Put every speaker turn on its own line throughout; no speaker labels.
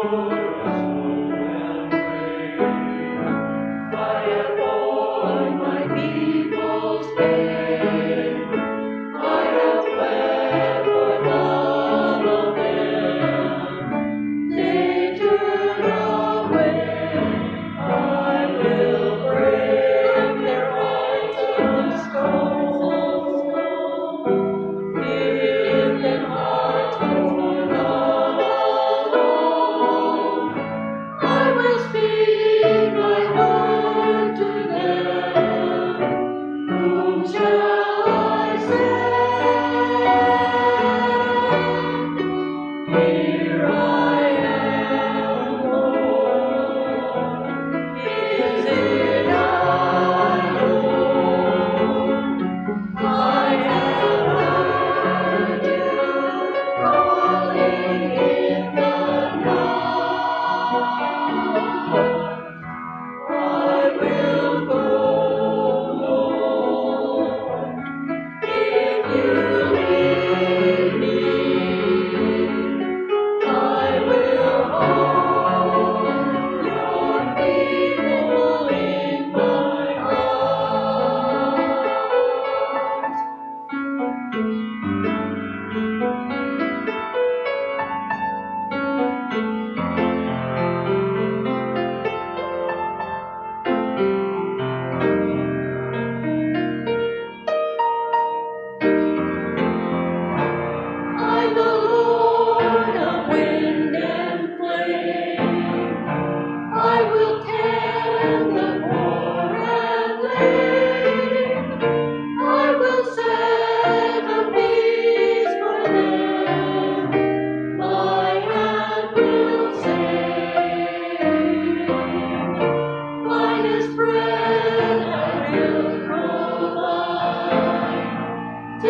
Oh.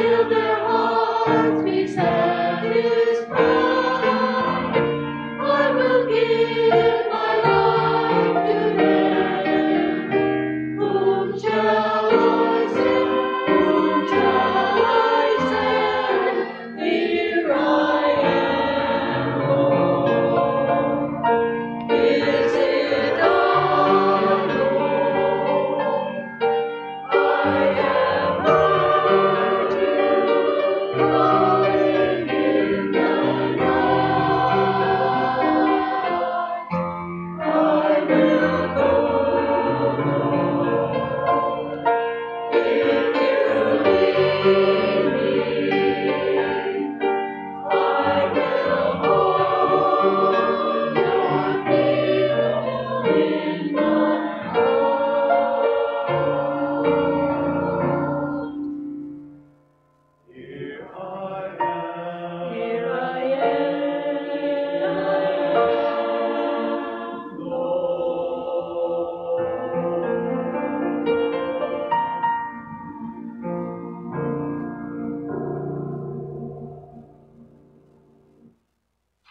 filled their hearts with sadness.